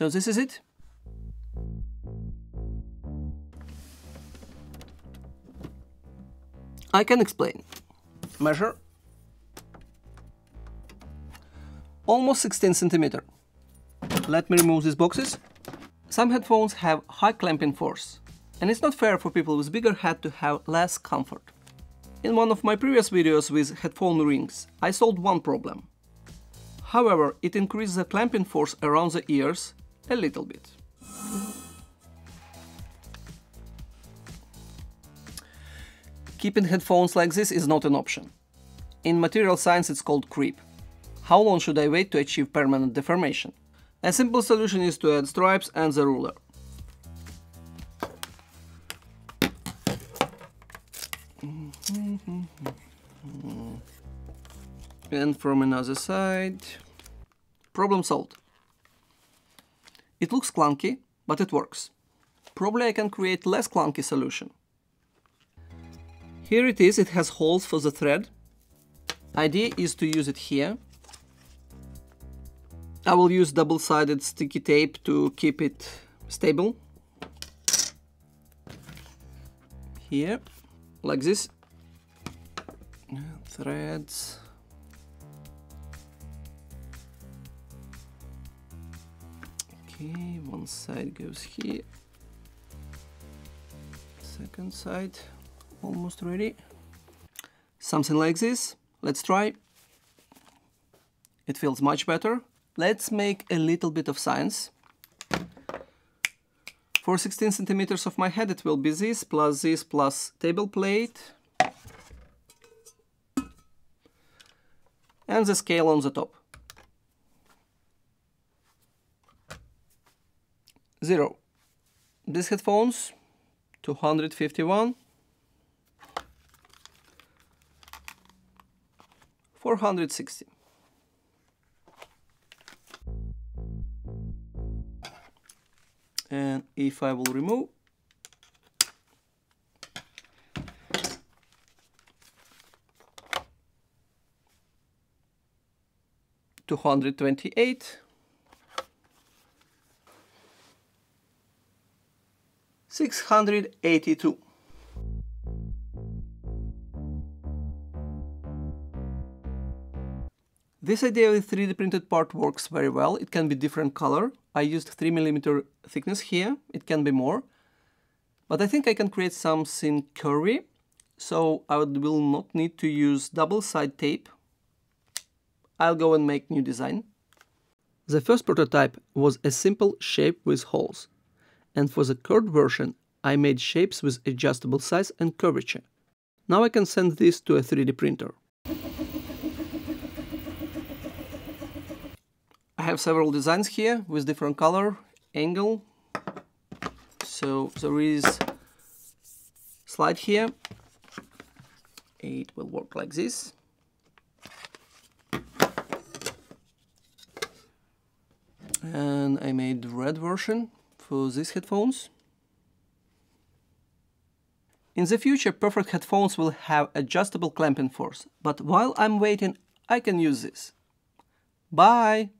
So this is it. I can explain. Measure. Almost 16 centimeter. Let me remove these boxes. Some headphones have high clamping force, and it's not fair for people with bigger head to have less comfort. In one of my previous videos with headphone rings, I solved one problem. However, it increased the clamping force around the ears a little bit. Keeping headphones like this is not an option. In material science it's called creep. How long should I wait to achieve permanent deformation? A simple solution is to add stripes and the ruler. And from another side... Problem solved. It looks clunky, but it works. Probably I can create less clunky solution. Here it is, it has holes for the thread. Idea is to use it here. I will use double-sided sticky tape to keep it stable. Here, like this. Threads. Okay, one side goes here. Second side almost ready. Something like this. Let's try. It feels much better. Let's make a little bit of science. For 16 centimeters of my head it will be this plus this plus table plate and the scale on the top. Zero. These headphones 251 460. And if I will remove, two hundred twenty-eight, six hundred eighty-two. This idea with 3D printed part works very well. It can be different color. I used 3mm thickness here. It can be more. But I think I can create something curvy. So I will not need to use double side tape. I'll go and make new design. The first prototype was a simple shape with holes. And for the curved version, I made shapes with adjustable size and curvature. Now I can send this to a 3D printer. I have several designs here with different color, angle. So there is slide here. It will work like this. And I made red version for these headphones. In the future, perfect headphones will have adjustable clamping force, but while I'm waiting, I can use this. Bye!